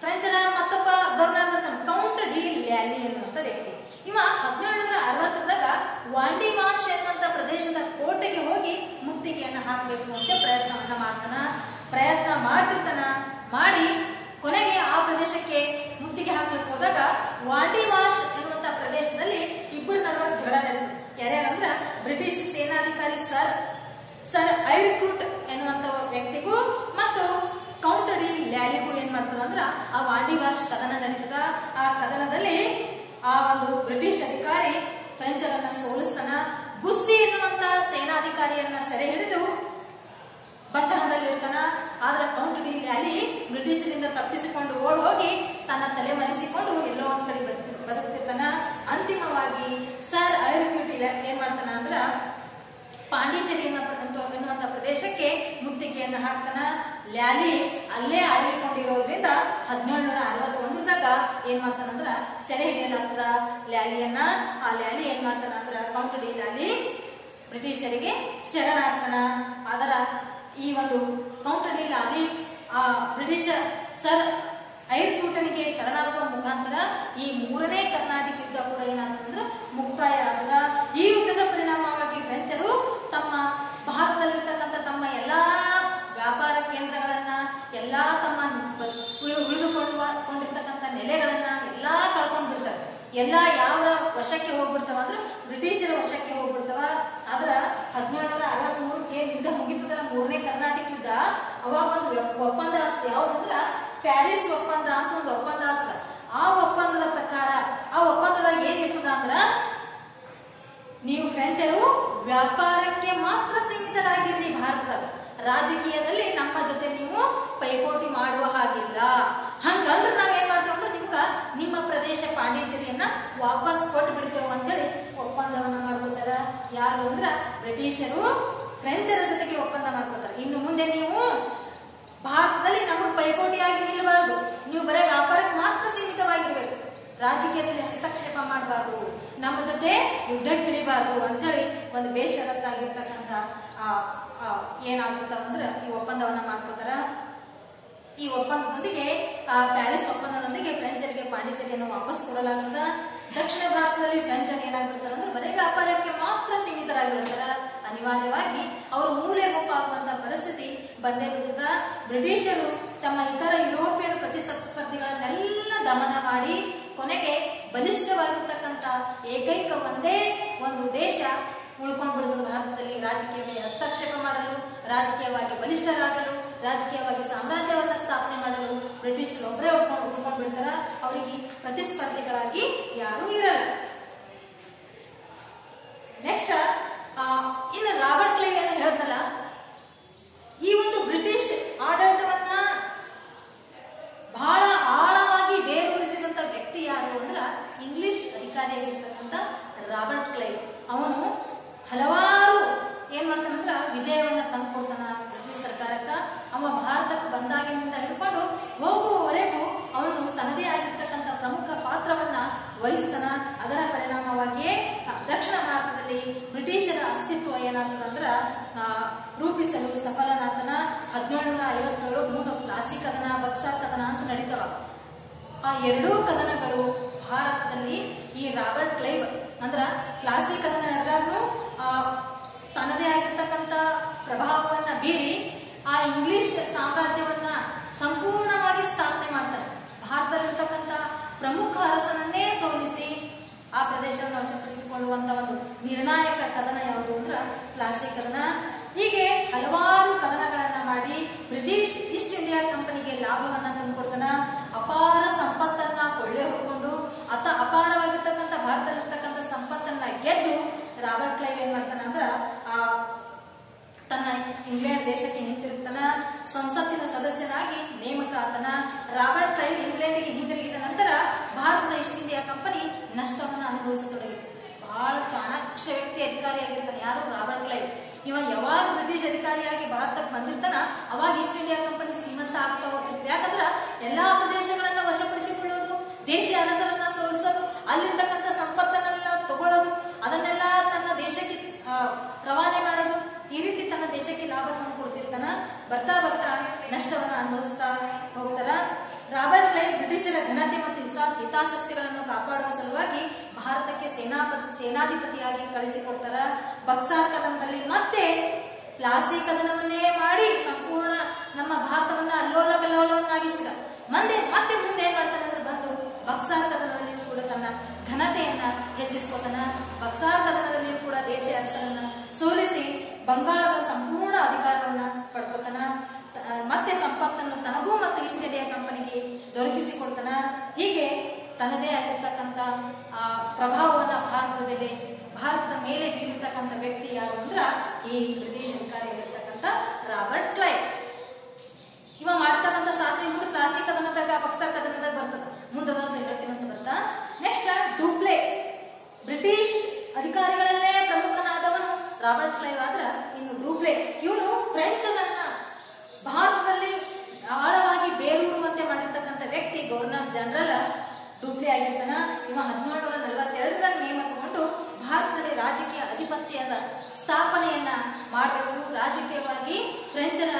ಫ್ರೆಂಚರ ಮತ್ತೊಬ್ಬ ಗವರ್ನರ್ ಕೌಂಟ್ ಡೀಲ್ ವ್ಯಾಲಿ ಅನ್ನುವಂಥ ವ್ಯಕ್ತಿ. ಇವ ಹದಿನೇಳುನೂರ ಅರವತ್ತರದಾಗ ವಾಂಡಿವಾಶ್ ಎನ್ನುವಂತ ಪ್ರದೇಶದ ಕೋಟೆಗೆ ಹೋಗಿ ಮುತ್ತಿಗೆಯನ್ನು ಹಾಕಬೇಕು ಅಂತ ಪ್ರಯತ್ನವನ್ನ ಮಾಡ್ತಾನ. ಪ್ರಯತ್ನ ಮಾಡ್ತಿರ್ತಾನ. ಮಾಡಿ ಕೊನೆಗೆ ಆ ಪ್ರದೇಶಕ್ಕೆ ಮುತ್ತಿಗೆ ಹಾಕಲಿಕ್ಕೆ ಹೋದಾಗ ವಾಂಡಿವಾಶ್ ಎನ್ನುವಂತ ಪ್ರದೇಶದಲ್ಲಿ ಇಬ್ಬರು ನಡುವ ಜಗಳ ನಡೆದಿದೆ ಯಾರ್ಯಾರಂದ್ರ ಬ್ರಿಟಿಷ್ ಸೇನಾಧಿಕಾರಿ ಸರ್ ಸರ್ ಐರ್ಕುಟ್ ಎನ್ನುವಂತ ವ್ಯಕ್ತಿಗೂ ಮತ್ತು ಕೌಂಟಡಿ ಲ್ಯಾಲಿಗೂ ಏನ್ ಮಾಡ್ತದ ಅಂದ್ರ, ಆ ವಾಂಡಿವಾಶ್ ಕದನ ನಡೀತದ ಆ ಕದನದಲ್ಲಿ ಆ ಒಂದು ಬ್ರಿಟಿಷ್ ಅಧಿಕಾರಿ ಫ್ರೆಂಚರನ್ನ ಸೋಲಿಸ್ತಾನ ಗುಸ್ಸಿ ಎನ್ನುವಂತ ಸೇನಾಧಿಕಾರಿಯನ್ನ ಸೆರೆ ಹಿಡಿದು ಬಂಧನದಲ್ಲಿರ್ತಾನ ಆದ್ರೆ ಕೌಂಟಡಿ ಲ್ಯಾಲಿ ಬ್ರಿಟಿಷರಿಂದ ತಪ್ಪಿಸಿಕೊಂಡು ಓಡ್ ಹೋಗಿ ತನ್ನ ತಲೆ ಮರೆಸಿಕೊಂಡು ಎಲ್ಲೋ ಒಂದ್ ಕಡೆ ಬದುಕ್- ಬದುಕ್ತಿರ್ತಾನ. ಅಂತಿಮವಾಗಿ ಸರ್ ಐರ್ಕ್ಯೂಟ್ ಏನ್ ಮಾಡ್ತಾನ ಅಂದ್ರ ಪಾಂಡಿಚೇರಿ ಎನ್ನುವಂತ ಪ್ರದೇಶಕ್ಕೆ ಮುತ್ತಿಗೆಯನ್ನು ಹಾಕ್ತಾನ ಲ್ಯಾಲಿ ಅಲ್ಲೇ ಅಡಗಿಕೊಂಡಿರೋದ್ರಿಂದ ಹದಿನೇಳುನೂರ ಅರವತ್ತೊಂದರದಾಗ ಏನ್ ಮಾಡ್ತಾನಂದ್ರ ಸೆರೆ ಹಿಡಿಯಲಾಗ್ತದ ಲ್ಯಾಲಿಯನ್ನ. ಆ ಲ್ಯಾಲಿ ಏನ್ ಮಾಡ್ತಾನ ಅಂದ್ರ ಕೌಂಟ್ ಡಿ ಲ್ಯಾಲಿ ಬ್ರಿಟಿಷರಿಗೆ ಶರಣಾಗ್ತಾನ. ಅದರ ಈ ಒಂದು ಕೌಂಟಡಿ ಡಿ ಲ್ಯಾಲಿ ಆ ಬ್ರಿಟಿಷ್ ಸರ್ ಐರ್ಕೂಟನಿಗೆ ಶರಣಾಗುವ ಮುಖಾಂತರ ಈ ಮೂರನೇ ಕರ್ನಾಟಕ ಯುದ್ಧ ಕೂಡ ಏನಾಗ್ತದಂದ್ರ ಮುಕ್ತಾಯ ಆಗ್ತದ. ಈ ಯುದ್ಧದ ಪರಿಣಾಮವಾಗಿ ಫ್ರೆಂಚರು ತಮ್ಮ ಭಾರತದಲ್ಲಿರ್ತಕ್ಕಂಥ ತಮ್ಮ ಎಲ್ಲ ವ್ಯಾಪಾರ ಕೇಂದ್ರಗಳನ್ನ, ಎಲ್ಲ ತಮ್ಮ ಬ- ಉಳಿ- ಉಳಿದುಕೊಂಡು ಕೊಂಡಿರ್ತಕ್ಕಂಥ ನೆಲೆಗಳನ್ನ ಎಲ್ಲ ಕಳ್ಕೊಂಡು ಬಿಡ್ತಾರೆ. ಎಲ್ಲ ಯಾವ ವಶಕ್ಕೆ ಹೋಗ್ಬಿಡ್ತಾವ ಅಂದ್ರೆ ಬ್ರಿಟಿಷರ ವಶಕ್ಕೆ ಹೋಗ್ಬಿಡ್ತಾವ. ಆದ್ರ ಹದಿನೇಳರ ಅರವತ್ತ್ ಮೂರಕ್ಕೆ ಯುದ್ಧ ಮುಗಿತದಲ್ಲ, ಮೂರನೇ ಕರ್ನಾಟಕ ಯುದ್ಧ, ಅವಾಗ ಒಂದು ಒಪ್ಪಂದ ಯಾವ್ದಂದ್ರ? ಪ್ಯಾರಿಸ್ ಒಪ್ಪಂದ ಅಂತ ಒಂದು ಒಪ್ಪಂದ ಆಗ್ತದ ಆ ಒಪ್ಪಂದದ ಪ್ರಕಾರ, ಆ ಒಪ್ಪಂದದಾಗ ಏನಿರ್ತದ ಅಂದ್ರ, ನೀವು ಫ್ರೆಂಚರು ವ್ಯಾಪಾರಕ್ಕೆ ಮಾತ್ರ ಸೀಮಿತರಾಗಿರ್ರಿ ಭಾರತದಾಗ ರಾಜಕೀಯದಲ್ಲಿ ನಮ್ಮ ಜೊತೆ ನೀವು ಪೈಪೋಟಿ ಮಾಡುವ ಹಾಗಿಲ್ಲ. ಹಂಗಂದ್ರೆ ನಾವೇನ್ ಮಾಡ್ತೇವೆ ಅಂದ್ರೆ ನಿಮ್ಗ ನಿಮ್ಮ ಪ್ರದೇಶ ಪಾಂಡಿಚೇರಿಯನ್ನ ವಾಪಸ್ ಕೊಟ್ಟು ಬಿಡ್ತೇವೆ ಅಂತೇಳಿ ಒಪ್ಪಂದವನ್ನ ಮಾಡ್ಕೊತಾರ ಯಾರು ಅಂದ್ರ ಬ್ರಿಟಿಷರು ಫ್ರೆಂಚರ ಜೊತೆಗೆ ಒಪ್ಪಂದ ಮಾಡ್ಕೊತಾರೆ ಇನ್ನು ಮುಂದೆ ನೀವು ಭಾರತದಲ್ಲಿ ನಮಗ್ ಪೈಪೋಟಿಯಾಗಿ ನಿಲ್ಲಬಾರದು ನೀವು ಬರೀ ವ್ಯಾಪಾರಕ್ಕೆ ಮಾತ್ರ ಸೀಮಿತವಾಗಿರ್ಬೇಕು. ರಾಜಕೀಯದಲ್ಲಿ ಹಸ್ತಕ್ಷೇಪ ಮಾಡಬಾರ್ದು. ನಮ್ಮ ಜೊತೆ ಯುದ್ಧಕ್ಕಿಳಿಬಾರ್ದು ಅಂತೇಳಿ ಒಂದು ಬೇಷರತ್ತಾಗಿರ್ತಕ್ಕಂಥ ಏನಾಗುತ್ತ ಅಂದ್ರೆ ಈ ಒಪ್ಪಂದವನ್ನ ಮಾಡ್ಕೋತಾರ. ಈ ಒಪ್ಪಂದದೊಂದಿಗೆ, ಆ ಪ್ಯಾರಿಸ್ ಒಪ್ಪಂದದೊಂದಿಗೆ ಫ್ರೆಂಚರಿಗೆ ಪಾಂಡಿಚೇರಿಯನ್ನು ವಾಪಸ್ ಕೊಡಲಾಗ್ತದ. ದಕ್ಷಿಣ ಭಾರತದಲ್ಲಿ ಫ್ರೆಂಚರ್ ಏನಾಗಿರ್ತಾರೆ ಅಂದ್ರೆ ಬರೀ ವ್ಯಾಪಾರಕ್ಕೆ ಮಾತ್ರ ಸೀಮಿತರಾಗಿರ್ತಾರ. ಅನಿವಾರ್ಯವಾಗಿ ಅವರು ಮೂಲೆ ಗುಂಪಾಗುವಂತ ಪರಿಸ್ಥಿತಿ ಬಂದೇ ಬಿಡುತ್ತ ಬ್ರಿಟಿಷರು ತಮ್ಮ ಇತರ ಯುರೋಪಿಯನ್ ಪ್ರತಿಸ್ಪರ್ಧಿಗಳನ್ನೆಲ್ಲ ದಮನ ಮಾಡಿ ಕೊನೆಗೆ ಬಲಿಷ್ಠವಾಗಿರ್ತಕ್ಕಂಥ ಏಕೈಕ ಒಂದೇ ಒಂದು ದೇಶ ಉಳ್ಕೊಂಡು ಬಿಡುವುದು ಭಾರತದಲ್ಲಿ. ರಾಜಕೀಯ ಹಸ್ತಕ್ಷೇಪ ಮಾಡಲು, ರಾಜಕೀಯವಾಗಿ ಬಲಿಷ್ಠರಾಗಲು, ರಾಜಕೀಯವಾಗಿ ಸಾಮ್ರಾಜ್ಯವನ್ನ ಸ್ಥಾಪನೆ ಮಾಡಲು ಬ್ರಿಟಿಷರು ಒಬ್ಬರೇ ಉಳ್ಕೊಂಡು ಉಳ್ಕೊಂಡ್ಬಿಡ್ತಾರ. ಅವರಿಗೆ ಪ್ರತಿಸ್ಪರ್ಧಿಗಳಾಗಿ ಯಾರೂ ಇರಲ್ಲ. ನೆಕ್ಸ್ಟ್ ಇನ್ನು ರಾಬರ್ಟ್ ವಹಿಸ್ತನ. ಅದರ ಪರಿಣಾಮವಾಗಿಯೇ ದಕ್ಷಿಣ ಭಾರತದಲ್ಲಿ ಬ್ರಿಟಿಷರ ಅಸ್ತಿತ್ವ ಏನಾಗ್ತದಂದ್ರ ರೂಪಿಸಲು ಸಫಲನಾಥನ ಹದಿನೇಳು ಐವತ್ತೇಳು ಮೂಲ ಕ್ಲಾಸಿ ಕದನ ಬಕ್ಸಾರ್ ಕದನ ಅಂತ ನಡೀತವ. ಆ ಎರಡೂ ಕದನಗಳು ಭಾರತದಲ್ಲಿ ಈ ರಾಬರ್ಟ್ ಕ್ಲೈವ್, ಅಂದ್ರ ಕ್ಲಾಸಿ ಕದನ ನಡೆದಾಗ್ಲೂ ತನ್ನದೇ ಆಗಿರ್ತಕ್ಕಂಥ ಪ್ರಭಾವವನ್ನ ಬೀರಿ, ಆ ಇಂಗ್ಲಿಷ್ ಸಾಮ್ರಾಜ್ಯವನ್ನ ಸಂಪೂರ್ಣವಾಗಿ ಸ್ಥಾಪನೆ ಮಾಡ್ತಾರೆ. ಭಾರತದಲ್ಲಿರ್ತಕ್ಕಂಥ ಪ್ರಮುಖ ಅರಸನನ್ನೇ ಸೋಲಿಸಿ ಆ ಪ್ರದೇಶವನ್ನು ವಶಪಡಿಸಿಕೊಳ್ಳುವಂತ ಒಂದು ನಿರ್ಣಾಯಕ ಕದನ ಯಾವುದು ಅಂದ್ರ ಪ್ಲಾಸಿ ಕದನ. ಹೀಗೆ ಹಲವಾರು ಕದನಗಳನ್ನ ಮಾಡಿ ಬ್ರಿಟಿಷ್ ಈಸ್ಟ್ ಇಂಡಿಯಾ ಕಂಪನಿಗೆ ಲಾಭವನ್ನ ತಂದುಕೊಡ್ತಾನ, ಅಪಾರ ಸಂಪತ್ತನ್ನ ಕೊಳ್ಳೆ ಹೊಡ್ಕೊಂಡು ಅತ ಅಪಾರವಾಗಿರ್ತಕ್ಕಂಥ ಭಾರತದಲ್ಲಿರ್ತಕ್ಕಂಥ ಸಂಪತ್ತನ್ನ ಗೆದ್ದು ರಾಬರ್ಟ್ ಕ್ಲೈವ್ ಏನ್ ಮಾಡ್ತಾನ ಅಂದ್ರ, ಆ, ತನ್ನ ಇಂಗ್ಲೆಂಡ್ ದೇಶಕ್ಕೆ ಹಿಂತಿರುಗ್ತಾನ. ಸಂಸತ್ತಿನ ಸದಸ್ಯನಾಗಿ ನೇಮಕ ಆತನ. ರಾಬರ್ಟ್ ಕ್ಲೈವ್ ಇಂಗ್ಲೆಂಡ್ಗೆ ಹಿಂತಿರುಗಿದ ನಂತರ ಭಾರತದ ಈಸ್ಟ್ ಇಂಡಿಯಾ ಕಂಪನಿ ನಷ್ಟವನ್ನು ಅನುಭವಿಸತೊಡಗಿತು ಬಹಳ ಚಾಣಾಕ್ಷ ವ್ಯಕ್ತಿ ಅಧಿಕಾರಿಯಾಗಿರ್ತಾನೆ. ಯಾರು? ರಾಬರ್ಟ್ ಕ್ಲೈವ್ ಇವ ಯಾವಾಗ ಬ್ರಿಟಿಷ್ ಅಧಿಕಾರಿಯಾಗಿ ಭಾರತಕ್ಕೆ ಬಂದಿರ್ತಾನ ಅವಾಗ ಈಸ್ಟ್ ಇಂಡಿಯಾ ಕಂಪನಿ ಶ್ರೀಮಂತ ಆಗ್ತಾ ಹೋಗ್ತಿರುತ್ತೆ ಯಾಕಂದ್ರ ಎಲ್ಲಾ ಪ್ರದೇಶಗಳನ್ನ ವಶಪಡಿಸಿಕೊಳ್ಳೋದು, ದೇಶೀಯ ಅರಸರನ್ನ ಸೋಲಿಸೋದು, ಅಲ್ಲಿರ್ತಕ್ಕಂಥ ಸಂಪತ್ತನ್ನೆಲ್ಲ ತಗೊಳ್ಳೋದು, ಅದನ್ನೆಲ್ಲ ತನ್ನ ದೇಶಕ್ಕೆ ರವಾನೆ ಮಾಡೋದು, ಈ ರೀತಿ ತನ್ನ ದೇಶಕ್ಕೆ ಲಾಭವನ್ನು ತಂದುಕೊಡ್ತಿರ್ತಾನ ಬರ್ತಾ ಬರ್ತಾ ನಷ್ಟವನ್ನ ಅನುಭವಿಸ್ತಾ ಹೋಗ್ತಾರ? ರಾಬರ್ಟ್ ಕ್ಲೈವ್ ಬ್ರಿಟಿಷರ ಘನತೆ ಮತ್ತು ಹಿತಾ ಹಿತಾಸಕ್ತಿಗಳನ್ನು ಕಾಪಾಡುವ ಸಲುವಾಗಿ ಭಾರತಕ್ಕೆ ಸೇನಾಪತಿ ಸೇನಾಧಿಪತಿಯಾಗಿ ಕಳಿಸಿಕೊಡ್ತಾರ. ಬಕ್ಸಾರ್ ಕದನದಲ್ಲಿ ಮತ್ತೆ ಪ್ಲಾಸಿ ಕದನವನ್ನೇ ಮಾಡಿ ಸಂಪೂರ್ಣ ನಮ್ಮ ಭಾರತವನ್ನ ಅಲ್ಲೋಲ ಕಲ್ಲೋಲವನ್ನಾಗಿಸಿದ ಮಂದೆ ಮತ್ತೆ ಮುಂದೆ ಏನ್ ಮಾಡ್ತಾನೆ ಅಂದ್ರೆ ಬಂದು ಬಕ್ಸಾರ್ ಕದನದಲ್ಲಿಯೂ ಕೂಡ ತನ್ನ ಘನತೆಯನ್ನ ಹೆಚ್ಚಿಸ್ಕೋತಾನ. ಬಕ್ಸಾರ್ ಕದನದಲ್ಲಿಯೂ ಕೂಡ ದೇಶ ಅರಸರನ್ನ ಸೋಲಿಸಿ ಬಂಗಾಳದ ಸಂಪೂರ್ಣ ಅಧಿಕಾರವನ್ನ ಪಡ್ಕೊತಾನ. ಮತ್ತೆ ಸಂಪತ್ತನ್ನು ತನಗೂ ಮತ್ತು ಈಸ್ಟ್ ಇಂಡಿಯಾ ಕಂಪನಿಗೆ ದೊರಕಿಸಿಕೊಡ್ತಾನ. ಹೀಗೆ ತನ್ನದೇ ಆಗಿರ್ತಕ್ಕಂಥ, ಆ, ಪ್ರಭಾವವನ್ನು ಭಾರತದಲ್ಲಿ, ಭಾರತದ ಮೇಲೆ ಬೀರಿರ್ತಕ್ಕಂಥ ವ್ಯಕ್ತಿ ಯಾರು ಅಂದ್ರ ಈ ಬ್ರಿಟಿಷ್ ಅಧಿಕಾರಿಯಾಗಿರ್ತಕ್ಕಂಥ ರಾಬರ್ಟ್ ಕ್ಲೈವ್. ಇವ ಮಾಡ್ತಕ್ಕಂಥ ಸಾಧನೆ ಮುಂದೆ ಪ್ಲಾಸ್ಟಿಕ್ ಕದನದಾಗ ಪಕ್ಷ ಕದನದಾಗ ಬರ್ತದೆ. ಮುಂದದ ಹೇಳ್ತೀನಿ ಅಂತ ಬರ್ತಾ. ನೆಕ್ಸ್ಟ್ ಡೂಪ್ಲೆ ಬ್ರಿಟಿಷ್ ಅಧಿಕಾರಿಗಳಲ್ಲೇ ಪ್ರಮುಖನಾದವನು ರಾಬರ್ಟ್ ಕ್ಲೈವ್ ಆದ್ರ ಇನ್ನು ಡೂಪ್ಲೆ ಇವನು ಫ್ರೆಂಚ್ ಅನ್ನ ಭಾರತದಲ್ಲಿ ಆಳವಾಗಿ ಬೇರೂರುವಂತೆ ಮಾಡಿರ್ತಕ್ಕಂಥ ವ್ಯಕ್ತಿ ಗವರ್ನರ್ ಜನರಲ್ ಡೂಪ್ಲೆ ಆಗಿರ್ತಾನ. ಇವ ಹದಿನೇಳು ನೂರ ನಲವತ್ತೆರಡರಲ್ಲಿ ನೇಮಕಗೊಂಡು ಭಾರತದಲ್ಲಿ ರಾಜಕೀಯ ಅಧಿಪತ್ಯದ ಸ್ಥಾಪನೆಯನ್ನ ಮಾಡಬೇಕು, ರಾಜಕೀಯವಾಗಿ ಫ್ರೆಂಚರ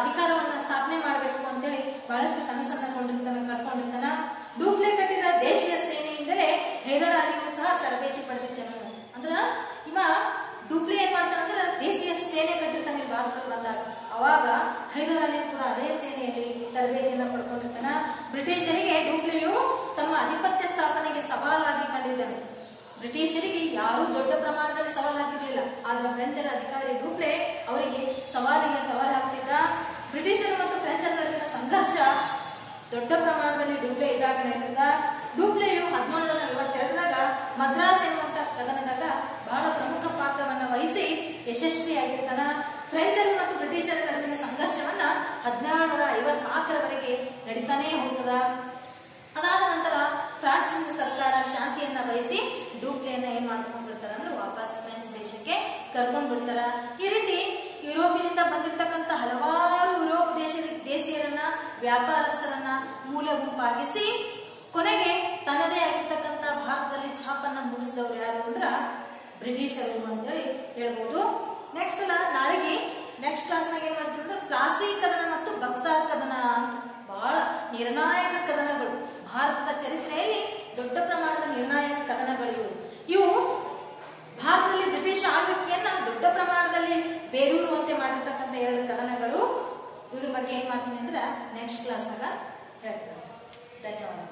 ಅಧಿಕಾರವನ್ನ ಸ್ಥಾಪನೆ ಮಾಡಬೇಕು ಅಂತೇಳಿ ಬಹಳಷ್ಟು ಕನಸನ್ನ ಕೊಂಡಿರ್ತಾನ ಕಟ್ಕೊಂಡಿರ್ತಾನ. ಡೂಪ್ಲೆ ಕಟ್ಟಿದ ದೇಶೀಯ ಸೇನೆಯಿಂದಲೇ ಹೈದರ್ ಸಹ ತರಬೇತಿ ಪಡೆದಿದ್ದಾನೆ ಅಂದ್ರ ಇವ ಡೂಪ್ಲೆ ಏನ್ ಮಾಡ್ತಾನಂದ್ರ ದೇಶೀಯ ಸೇನೆ ಕಟ್ಟಿರ್ತಾನೆ ಭಾರತಕ್ಕೆ ಬಂದಾಗ. ಅವಾಗ ಹೈದರ್ ಕೂಡ ಅದೇ ಸೇನೆಯಲ್ಲಿ ತರಬೇತಿಯನ್ನ ಪಡ್ಕೊಂಡಿರ್ತಾನ ಬ್ರಿಟಿಷರಿಗೆ ಡೂಪ್ಲೆಯು ತಮ್ಮ ಅಧಿಪತ್ಯ ಸ್ಥಾಪನೆಗೆ ಸವಾಲಾಗಿ ಕಂಡಿದ್ದಾನೆ. ಬ್ರಿಟಿಷರಿಗೆ ಯಾರೂ ದೊಡ್ಡ ಪ್ರಮಾಣದಲ್ಲಿ ಸವಾಲಾಗಿರಲಿಲ್ಲ. ಆದ್ರೆ ಫ್ರೆಂಚರ ಅಧಿಕಾರಿ ಡೂಪ್ಲೆ ಅವರಿಗೆ ಸವಾಲಿಗೆ ಸವಾಲು ಹಾಕ್ತಿದ್ದ. ಬ್ರಿಟಿಷರು ಮತ್ತು ಫ್ರೆಂಚರ ನಡುವಿನ ಸಂಘರ್ಷ ದೊಡ್ಡ ಪ್ರಮಾಣದಲ್ಲಿ ಡೂಪ್ಲೆ ಇದ್ದಾಗ ನಡೆದ ಡೂಪ್ಲೆಯು ಹದಿನೇಳು ನೂರ ಮದ್ರಾಸ್ ಎನ್ನುವಂತ ಕದನದಾಗ ಬಹಳ ಪ್ರಮುಖ ಪಾತ್ರವನ್ನ ವಹಿಸಿ ಯಶಸ್ವಿಯಾಗಿರ್ತಾನ ಫ್ರೆಂಚರು ಮತ್ತು ಬ್ರಿಟಿಷರ ನಡುವಿನ ಸಂಘರ್ಷವನ್ನ ಹದಿನೇಳು ನೂರ ಐವತ್ನಾಲ್ಕರವರೆಗೆ ನಡೀತಾನೇ ಹೋಗ್ತದ. ಅದಾದ ನಂತರ ಫ್ರಾನ್ಸಿನ ಸರ್ಕಾರ ಶಾಂತಿಯನ್ನ ಬಯಸಿ ಡೂಪ್ಲೆಯನ್ನ ಏನ್ ಮಾಡ್ಕೊಂಡು ಬಿಡ್ತಾರ ಅಂದ್ರೆ ವಾಪಸ್ ಫ್ರೆಂಚ್ ದೇಶಕ್ಕೆ ಕರ್ಕೊಂಡ್ ಬಿಡ್ತಾರ ಈ ರೀತಿ ಯುರೋಪಿನಿಂದ ಬಂದಿರತಕ್ಕಂತ ಹಲವಾರು ಯುರೋಪ್ ದೇಶದ ದೇಶೀಯರನ್ನ, ವ್ಯಾಪಾರಸ್ಥರನ್ನ ಮೂಲ ಗುಂಪಾಗಿಸಿ ಕೊನೆಗೆ ತನ್ನದೇ ಆಗಿರ್ತಕ್ಕಂತ ಭಾರತದಲ್ಲಿ ಛಾಪನ್ನ ಮೂಡಿಸಿದವರು ಯಾರು ಅಂದ್ರ ಬ್ರಿಟಿಷರು ಅಂತೇಳಿ ಹೇಳ್ಬೋದು. ನೆಕ್ಸ್ಟ್ ನಾಳೆಗೆ ನೆಕ್ಸ್ಟ್ ಕ್ಲಾಸ್ನಾಗ ಏನ್ ಮಾಡ್ತೀವಿ ಅಂದ್ರೆ ಪ್ಲಾಸಿ ಕದನ ಮತ್ತು ಬಕ್ಸಾರ್ ಕದನ ಅಂತ. ಬಹಳ ನಿರ್ಣಾಯಕ ಕದನಗಳು. ಭಾರತದ ಚರಿತ್ರೆಯಲ್ಲಿ ದೊಡ್ಡ ಪ್ರಮಾಣದ ನಿರ್ಣಾಯಕ ಕದನಗಳಿವು ಇವು. ಭಾರತದಲ್ಲಿ ಬ್ರಿಟಿಷ್ ಆಳ್ವಿಕೆಯನ್ನ ದೊಡ್ಡ ಪ್ರಮಾಣದಲ್ಲಿ ಬೇರೂರುವಂತೆ ಮಾಡಿರ್ತಕ್ಕಂಥ ಎರಡು ಕದನಗಳು. ಇದ್ರ ಬಗ್ಗೆ ಏನ್ ಮಾಡ್ತೀನಿ ಅಂದ್ರೆ ನೆಕ್ಸ್ಟ್ ಕ್ಲಾಸ್ನಾಗ ಹೇಳ್ತೀನಿ. ಧನ್ಯವಾದಗಳು.